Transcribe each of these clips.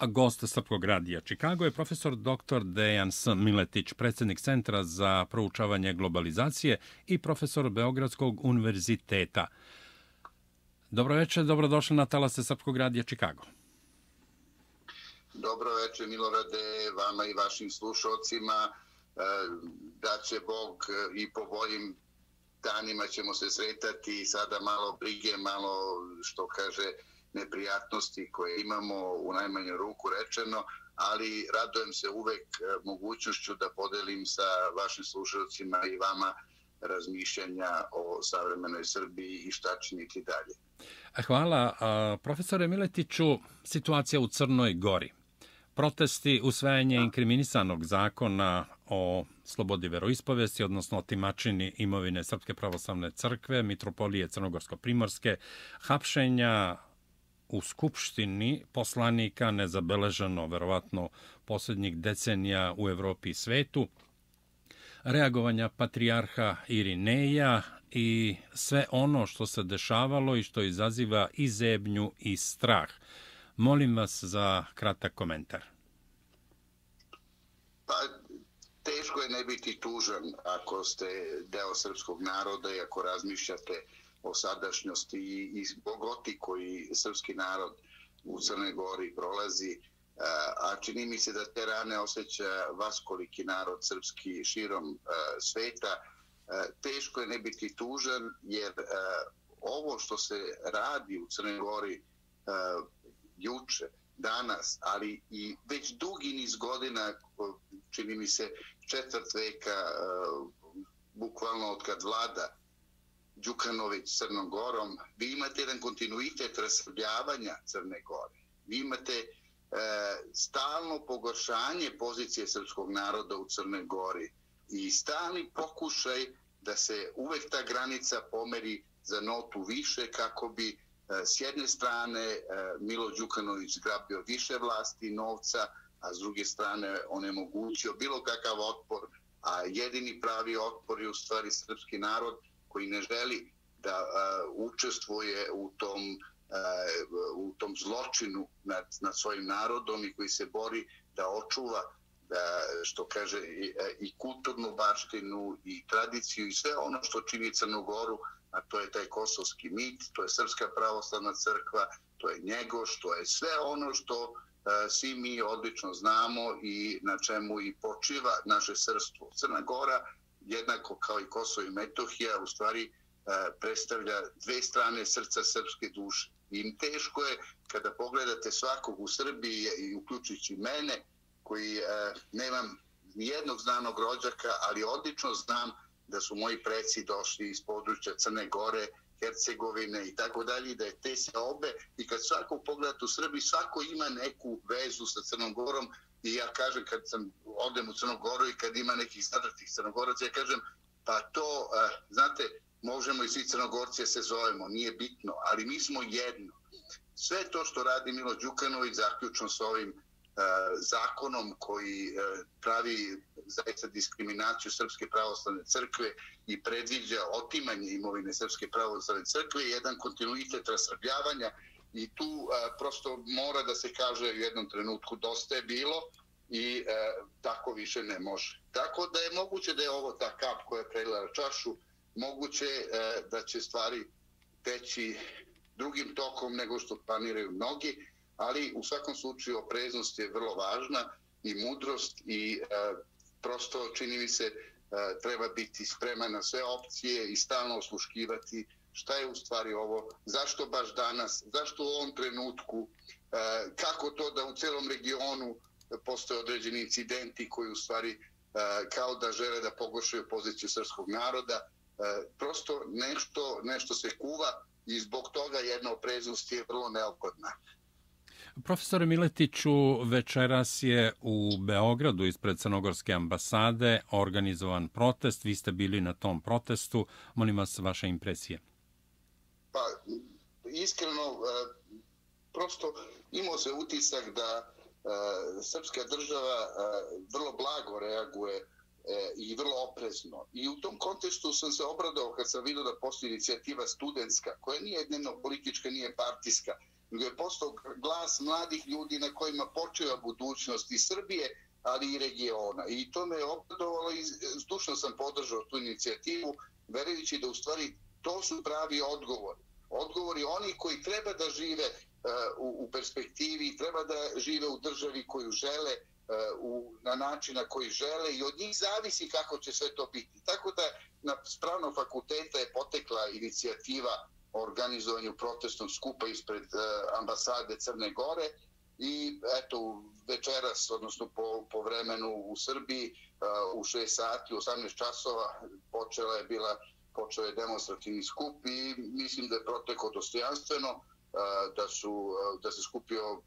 A gost Srpkog radija Čikago je profesor dr. Dejan S. Miletić, predsjednik Centra za proučavanje globalizacije i profesor Beogradskog univerziteta. Dobro večer, dobrodošli na talase Srpkog radija Čikago. Dobro večer, Milorade, vama i vašim slušalcima. E, da će Bog e, i po boljim danima ćemo se sretati, sada malo brige, malo što kaže neprijatnosti koje imamo u najmanju ruku rečeno, ali radujem se uvek e, mogućnošću da podelim sa vašim slušalcima i vama razmišljanja o savremenoj Srbiji i šta činiti dalje. Hvala. Profesore Miletiću, situacija u Crnoj Gori. Protesti, usvajanje inkriminisanog zakona o slobodi veroispovesti, odnosno o timačini imovine Srpske pravoslavne crkve, Mitropolije Crnogorsko-Primorske, hapšenja u skupštini poslanika nezabeleženo, verovatno, posljednjih decenija u Evropi i svetu, reagovanja patrijarha Irineja i sve ono što se dešavalo i što izaziva i zebnju i strah. Molim vas za kratak komentar. Pa, teško je ne biti tužan ako ste deo srpskog naroda i ako razmišljate o sadašnjosti i, i bogoti koji srpski narod u Crnoj Gori prolazi, e, a čini mi se da te rane osjeća vaskoliki narod srpski širom e, sveta, e, teško je ne biti tužan jer ovo što se radi u Crnoj Gori juče, danas, ali i već dugi niz godina, čini mi se četvrt veka, bukvalno od kad vlada Đukanović Crnom Gorom, vi imate jedan kontinuitet rasrbljavanja Crne Gore. Vi imate e, stalno pogoršanje pozicije srpskog naroda u Crnoj Gori i stalni pokušaj da se uvek ta granica pomeri za notu više kako bi e, s jedne strane e, Milo Đukanović grabio više vlasti i novca, a s druge strane onemogućio bilo kakav otpor, a jedini pravi otpor je u stvari srpski narod, koji ne želi da uh, učestvuje u tom uh, u tom zločinu nad, nad svojim narodom i koji se bori da očuva da, što kaže i, eh, i kulturnu baštinu i tradiciju i sve ono što čini Crnogoru, a to je taj kosovski mit, to je Srpska pravoslavna crkva, to je Njegoš, to je sve ono što uh, svi mi odlično znamo i na čemu i počiva naše srstvo. Crna Gora jednako kao i Kosovo i Metohija, u stvari e, predstavlja dve strane srca srpske duše. I teško je kada pogledate svakog u Srbiji i uključujući mene, koji e, nemam nijednog znanog rođaka, ali odlično znam da su moji preci došli iz područja Crne Gore, Hercegovine i tako dalje, da je te se obe i kad svako pogleda u Srbiji, svako ima neku vezu sa Crnom Gorom, I ja kažem kad sam odem u Crnogoru i kad ima nekih zadrtih Crnogoraca, ja kažem pa to, uh, znate, možemo i svi Crnogorci se zovemo, nije bitno, ali mi smo jedno. Sve to što radi Milo Đukanović, zaključno s ovim E, zakonom koji e, pravi zaista diskriminaciju Srpske pravoslavne crkve i predviđa otimanje imovine Srpske pravoslavne crkve, jedan kontinuitet rasrbljavanja i tu e, prosto mora da se kaže u jednom trenutku dosta je bilo i tako više ne može. Tako da je moguće da je ovo ta kap koja prelila čašu, moguće da će stvari teći drugim tokom nego što planiraju mnogi, ali u svakom slučaju opreznost je vrlo važna i mudrost i e, prosto čini mi se e, treba biti spreman na sve opcije i stalno osluškivati šta je u stvari ovo, zašto baš danas, zašto u ovom trenutku, e, kako to da u celom regionu postoje određeni incidenti koji u stvari e, kao da žele da pogošaju poziciju srpskog naroda, e, prosto nešto, nešto se kuva i zbog toga jedna opreznost je vrlo neophodna. Profesore Miletiću, večeras je u Beogradu ispred Crnogorske ambasade organizovan protest. Vi ste bili na tom protestu. Molim vas vaše impresije. Pa, iskreno, e, prosto imao se utisak da e, srpska država e, vrlo blago reaguje i vrlo oprezno. I u tom kontekstu sam se obradao kad sam vidio da postoji inicijativa studentska, koja nije dnevno politička, nije partijska, nego je postao glas mladih ljudi na kojima počeva budućnost i Srbije, ali i regiona. I to me je obradovalo i zdušno sam podržao tu inicijativu, verujući da u stvari to su pravi odgovori. Odgovori oni koji treba da žive uh, u, perspektivi, treba da žive u državi koju žele, e, u, na način na koji žele i od njih zavisi kako će sve to biti. Tako da na spravnom fakulteta je potekla inicijativa organizovanju protestnog skupa ispred e, ambasade Crne Gore i eto večeras, odnosno po, po vremenu u Srbiji e, u 6 sati, 18 časova počela je bila počeo je demonstrativni skup i mislim da je proteko dostojanstveno e, da su da se skupio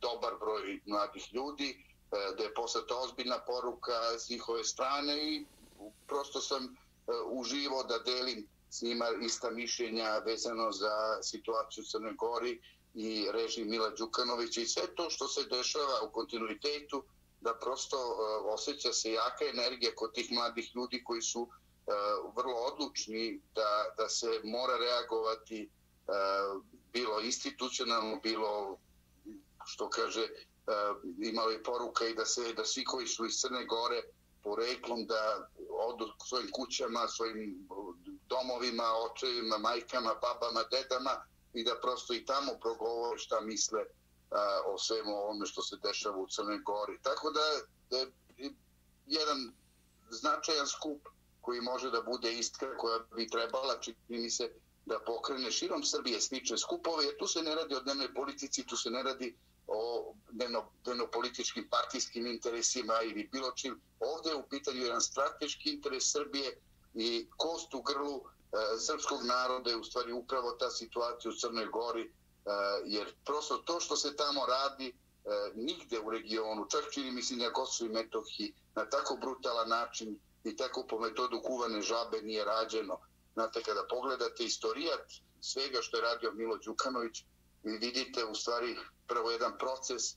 dobar broj mladih ljudi da je poslata ozbiljna poruka s njihove strane i prosto sam uživo da delim s njima ista mišljenja vezano za situaciju u Crnoj Gori i režim Mila Đukanovića i sve to što se dešava u kontinuitetu da prosto uh, osjeća se jaka energija kod tih mladih ljudi koji su uh, vrlo odlučni da, da se mora reagovati uh, bilo institucionalno, bilo što kaže uh, imali poruka i da se da svi koji su iz Crne Gore poreklom da odu svojim kućama, svojim domovima, očevima, majkama, babama, dedama i da prosto i tamo progovore šta misle a, o svemu ovome što se dešava u Crnoj Gori. Tako da, da je jedan značajan skup koji može da bude istka koja bi trebala, čini mi se, da pokrene širom Srbije slične skupove, jer tu se ne radi o dnevnoj politici, tu se ne radi o dnevno, dnevnopolitičkim partijskim interesima ili bilo čim. Ovdje je u pitanju jedan strateški interes Srbije i kost u grlu E, srpskog naroda je u stvari upravo ta situacija u Crnoj Gori, e, jer prosto to što se tamo radi e, nigde u regionu, čak čini mi se na Kosovo i Metohiji, na tako brutalan način i tako po metodu kuvane žabe nije rađeno. Znate, kada pogledate istorijat svega što je radio Milo Đukanović, vi vidite u stvari prvo jedan proces e, e,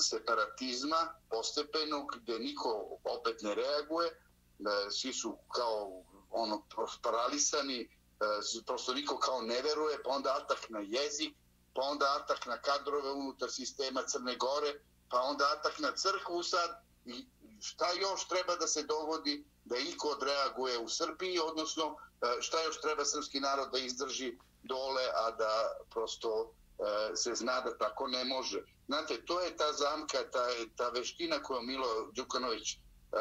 separatizma postepenog gdje niko opet ne reaguje, E, svi su kao ono paralisani, e, prosto niko kao ne veruje, pa onda atak na jezik, pa onda atak na kadrove unutar sistema Crne Gore, pa onda atak na crkvu sad i šta još treba da se dogodi da iko odreaguje u Srbiji, odnosno e, šta još treba srpski narod da izdrži dole, a da prosto se zna da tako ne može. Znate, to je ta zamka, ta, ta veština koju Milo Đukanović uh, E,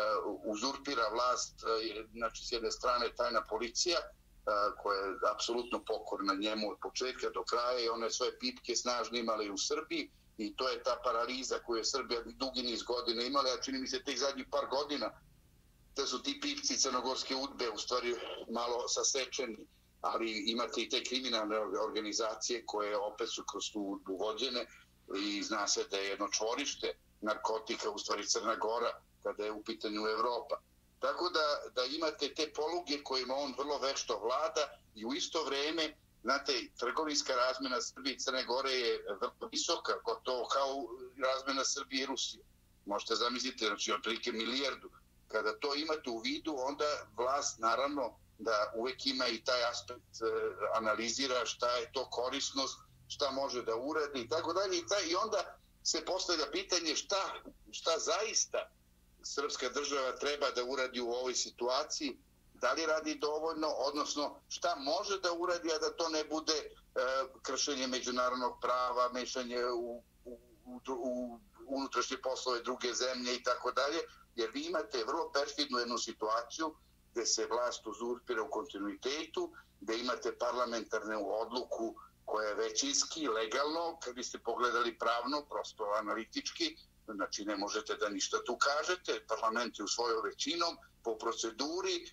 uzurpira vlast, e, znači s jedne strane tajna policija, e, koja je apsolutno pokorna njemu od početka do kraja i one svoje pipke snažne imali u Srbiji i to je ta paraliza koju je Srbija dugi niz godina imala, a čini mi se tih zadnjih par godina. Da su ti pipci crnogorske udbe u stvari malo sasečeni, ali imate i te kriminalne organizacije koje opet su kroz tu udbu vođene i zna se da je jedno čvorište narkotika, u stvari Crna Gora, kada je u pitanju Evropa. Tako da, da imate te poluge kojima on vrlo vešto vlada i u isto vreme, znate, trgovinska razmena Srbije i Crne Gore je vrlo visoka, gotovo kao razmena Srbije i Rusije. Možete zamisliti, znači, otprilike milijardu. Kada to imate u vidu, onda vlast, naravno, da uvek ima i taj aspekt e, analizira šta je to korisnost, šta može da uradi i tako dalje. I onda se postavlja pitanje šta, šta zaista srpska država treba da uradi u ovoj situaciji, da li radi dovoljno, odnosno šta može da uradi, a da to ne bude e, kršenje međunarodnog prava, mešanje u, u, u, u unutrašnje poslove druge zemlje i tako dalje, jer vi imate vrlo perfidnu jednu situaciju gde se vlast uzurpira u kontinuitetu, gde imate parlamentarnu odluku koja je većinski, legalno, kad biste pogledali pravno, prosto analitički, znači ne možete da ništa tu kažete, parlament je u svojoj većinom, po proceduri, e,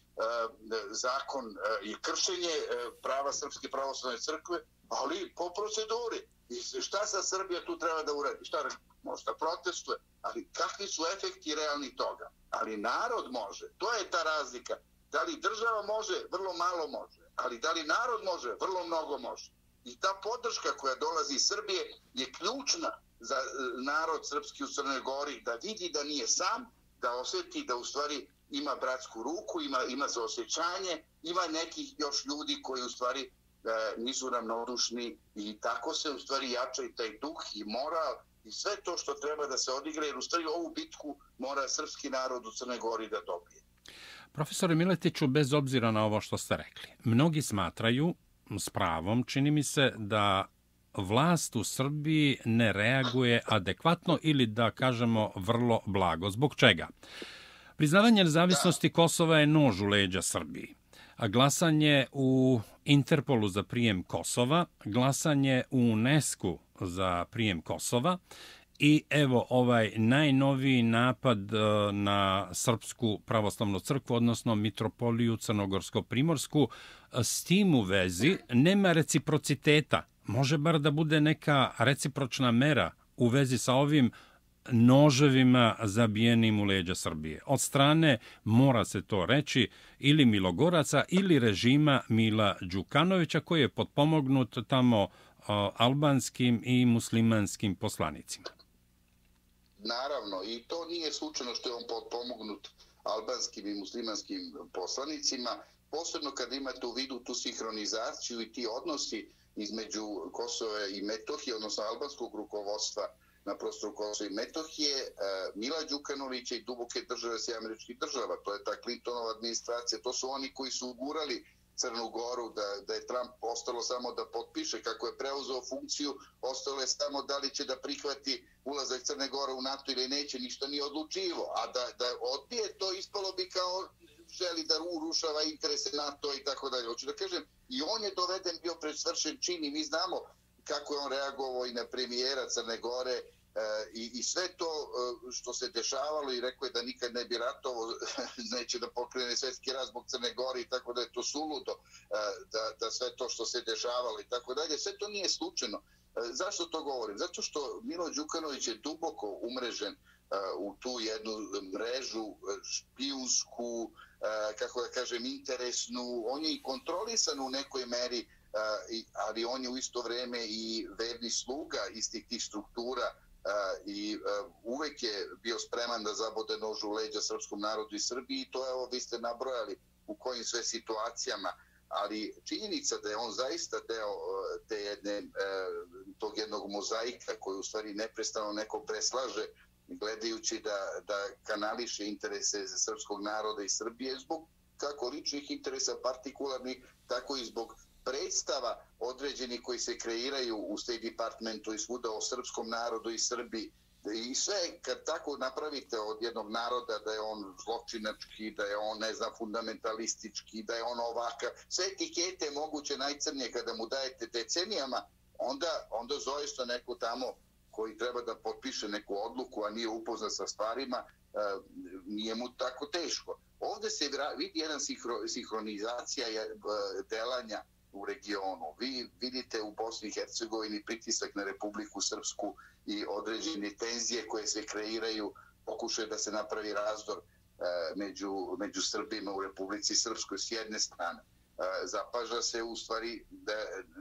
zakon je kršenje e, prava Srpske pravoslavne crkve, ali po proceduri. I šta sa Srbija tu treba da uradi? Šta možda protestuje? Ali kakvi su efekti realni toga? Ali narod može. To je ta razlika. Da li država može? Vrlo malo može. Ali da li narod može? Vrlo mnogo može. I ta podrška koja dolazi iz Srbije je ključna za e, narod srpski u Crnoj Gori da vidi da nije sam, da osjeti da u stvari ima bratsku ruku, ima, ima za osjećanje, ima nekih još ljudi koji u stvari e, nisu ravnodušni i tako se u stvari jača i taj duh i moral i sve to što treba da se odigra, jer u stvari ovu bitku mora srpski narod u Crnoj Gori da dobije. Profesore Miletiću, bez obzira na ovo što ste rekli, mnogi smatraju, s pravom, čini mi se da vlast u Srbiji ne reaguje adekvatno ili da kažemo vrlo blago. Zbog čega? Priznavanje nezavisnosti Kosova je nož u leđa Srbiji. A glasanje u Interpolu za prijem Kosova, glasanje u UNESCO za prijem Kosova i evo ovaj najnoviji napad e, na Srpsku pravoslavnu crkvu, odnosno Mitropoliju Crnogorsko-Primorsku. E, s tim u vezi nema reciprociteta. Može bar da bude neka recipročna mera u vezi sa ovim noževima zabijenim u leđa Srbije. Od strane, mora se to reći, ili Milogoraca ili režima Mila Đukanovića koji je potpomognut tamo albanskim i muslimanskim poslanicima. Naravno, i to nije slučajno što je on potpomognut albanskim i muslimanskim poslanicima, posebno kad imate u vidu tu sinhronizaciju i ti odnosi između Kosova i Metohije, odnosno albanskog rukovodstva na prostoru Kosova i Metohije, e, Mila Đukanovića i duboke države se američkih država. To je ta Clintonova administracija. To su oni koji su ugurali Crnu Goru, da, da je Trump ostalo samo da potpiše kako je preuzeo funkciju, ostalo je samo da li će da prihvati ulazak Crne Gore u NATO ili neće, ništa nije odlučivo. A da, da odbije to ispalo bi kao želi da urušava interese NATO i tako dalje. Hoću da kažem, i on je doveden bio pred svršen čin i mi znamo kako je on reagovao i na premijera Crne Gore, E, i, i sve to e, što se dešavalo i rekao je da nikad ne bi ratovo, neće da pokrene svetski raz zbog Crne Gore i tako da je to suludo, e, da, da sve to što se dešavalo i tako dalje, sve to nije slučajno. E, zašto to govorim? Zato što Milo Đukanović je duboko umrežen e, u tu jednu mrežu e, špijunsku, Eh, kako da kažem, interesnu. On je i kontrolisan u nekoj meri, eh, ali on je u isto vreme i verni sluga istih tih struktura eh, i uvek je bio spreman da zabode nož u leđa srpskom narodu i Srbiji i to je ovo vi ste nabrojali u kojim sve situacijama ali činjenica da je on zaista deo te jedne, tog jednog mozaika koji u stvari neprestano neko preslaže gledajući da, da kanališe interese za srpskog naroda i Srbije zbog kako ličnih interesa partikularnih, tako i zbog predstava određeni koji se kreiraju u State Departmentu i svuda o srpskom narodu i Srbiji. I sve, kad tako napravite od jednog naroda da je on zločinački, da je on, ne znam, fundamentalistički, da je on ovakav, sve etikete moguće najcrnije kada mu dajete decenijama, onda, onda zoisto neko tamo koji treba da potpiše neku odluku, a nije upoznat sa stvarima, e, nije mu tako teško. Ovde se vidi jedan sinhronizacija e, delanja u regionu. Vi vidite u Bosni i Hercegovini pritisak na Republiku Srpsku i određene tenzije koje se kreiraju, pokušaju da se napravi razdor e, među, među Srbima u Republici Srpskoj s jedne strane. Zapaža se u stvari da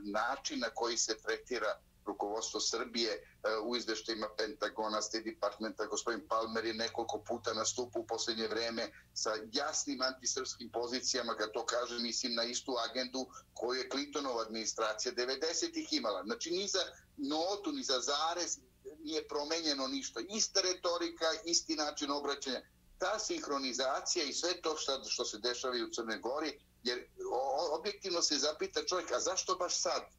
način na koji se tretira rukovodstvo Srbije e, u izveštajima Pentagona, State Departmenta, gospodin Palmer je nekoliko puta nastupu u posljednje vreme sa jasnim antisrpskim pozicijama, kad to kaže, mislim na istu agendu koju je Clintonova administracija 90-ih imala. Znači, ni za notu, ni za zarez nije promenjeno ništa. Ista retorika, isti način obraćanja. Ta sinhronizacija i sve to što, što se dešava u Crne Gori, jer objektivno se zapita čovjek, a zašto baš sad?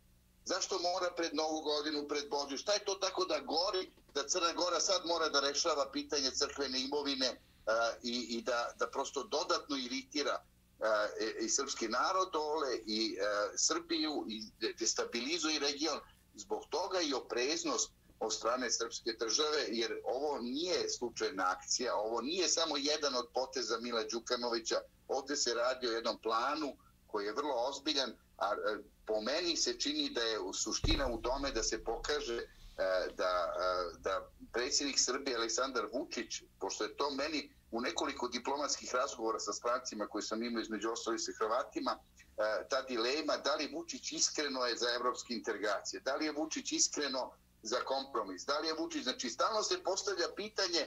Zašto mora pred Novu godinu, pred Božju? Šta je to tako da gori, da Crna Gora sad mora da rešava pitanje crkvene imovine a, i, i da, da prosto dodatno iritira a, i, i srpski narod dole i a, Srbiju i destabilizuje region. Zbog toga i opreznost od strane srpske države, jer ovo nije slučajna akcija, ovo nije samo jedan od poteza Mila Đukanovića, ovdje se radi o jednom planu koji je vrlo ozbiljan, a po meni se čini da je suština u tome da se pokaže e, da, e, da predsjednik Srbije Aleksandar Vučić, pošto je to meni u nekoliko diplomatskih razgovora sa strancima koji sam imao između ostali sa Hrvatima, e, ta dilema da li Vučić iskreno je za evropske integracije, da li je Vučić iskreno za kompromis, da li je Vučić, znači stalno se postavlja pitanje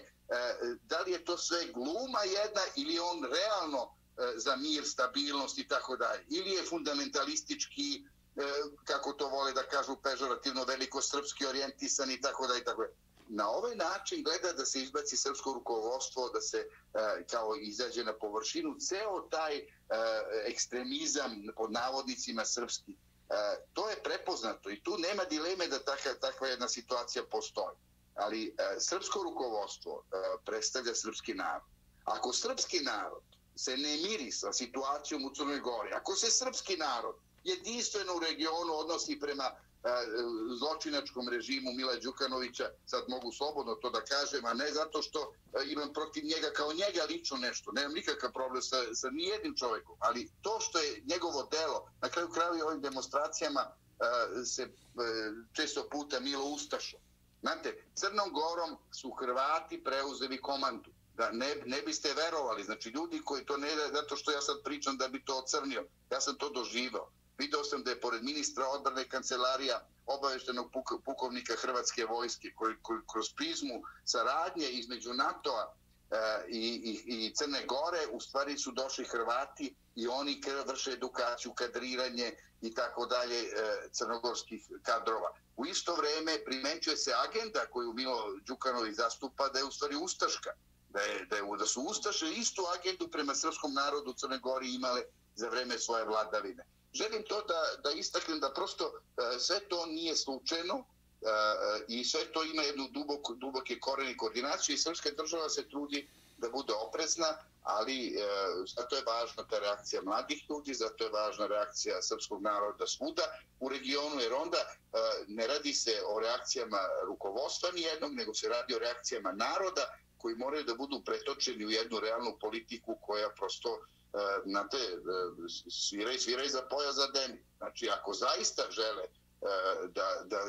da li je to sve gluma jedna ili on realno za mir, stabilnost i tako dalje. Ili je fundamentalistički, E, kako to vole da kažu pežorativno, veliko srpski orijentisan i tako da i tako da na ovaj način gleda da se izbaci srpsko rukovodstvo, da se e, kao izađe na površinu, ceo taj e, ekstremizam pod navodnicima srpski, e, to je prepoznato i tu nema dileme da taka, takva jedna situacija postoji. Ali e, srpsko rukovodstvo e, predstavlja srpski narod. Ako srpski narod se ne miri sa situacijom u Crnoj Gori, ako se srpski narod jedinstveno u regionu odnosi prema e, zločinačkom režimu Mila Đukanovića, sad mogu slobodno to da kažem, a ne zato što e, imam protiv njega kao njega lično nešto, nemam nikakav problem sa, sa nijednim čovjekom, ali to što je njegovo delo, na kraju kraju ovim demonstracijama e, se često puta Milo Ustašo. Znate, Crnom Gorom su Hrvati preuzeli komandu. Da ne, ne biste verovali, znači ljudi koji to ne zato što ja sad pričam da bi to ocrnio, ja sam to doživao. Video sam da je pored ministra odbrane kancelarija obaveštenog pukovnika Hrvatske vojske koji, koji kroz prizmu saradnje između NATO-a e, i, i, i Crne Gore u stvari su došli Hrvati i oni vrše edukaciju, kadriranje i tako dalje e, crnogorskih kadrova. U isto vreme primenčuje se agenda koju Milo Đukanovi zastupa da je u stvari Ustaška. Da, je, da, je, da su Ustaše istu agendu prema srpskom narodu u Crne Gori imale za vreme svoje vladavine želim to da, da istaknem da prosto uh, sve to nije slučajno uh, i sve to ima jednu dubok, duboke korene koordinacije i srpska država se trudi da bude oprezna, ali zato je važna ta reakcija mladih ljudi, zato je važna reakcija srpskog naroda svuda u regionu, jer onda ne radi se o reakcijama rukovodstva nijednog, nego se radi o reakcijama naroda koji moraju da budu pretočeni u jednu realnu politiku koja prosto na te znate, e, sviraj, sviraj za poja za deni. Znači, ako zaista žele e, da, da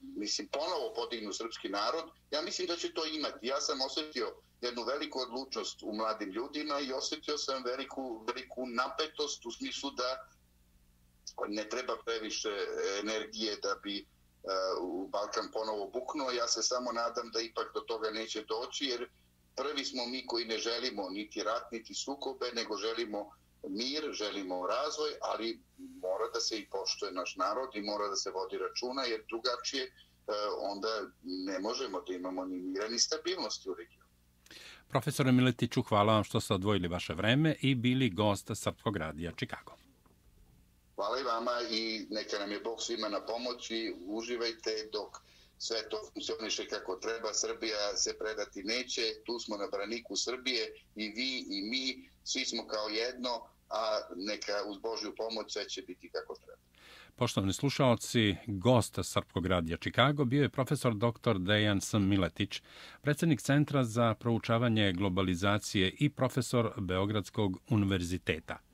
mislim, ponovo podignu srpski narod, ja mislim da će to imati. Ja sam osjetio jednu veliku odlučnost u mladim ljudima i osjetio sam veliku, veliku napetost u smislu da ne treba previše energije da bi u Balkan ponovo buknuo. Ja se samo nadam da ipak do toga neće doći, jer prvi smo mi koji ne želimo niti rat, niti sukobe, nego želimo mir, želimo razvoj, ali mora da se i poštoje naš narod i mora da se vodi računa, jer drugačije e, onda ne možemo da imamo ni mira ni stabilnosti u regionu. Profesore Miletiću, hvala vam što ste odvojili vaše vreme i bili gost Srpskog radija Čikago. Hvala i vama i neka nam je Bog svima na pomoći. Uživajte dok sve to funkcioniše kako treba, Srbija se predati neće, tu smo na braniku Srbije i vi i mi, svi smo kao jedno, a neka uz Božju pomoć sve će biti kako treba. Poštovani slušalci, gost Srpkog radija Čikago bio je profesor dr. Dejan S. Miletić, predsjednik Centra za proučavanje globalizacije i profesor Beogradskog univerziteta.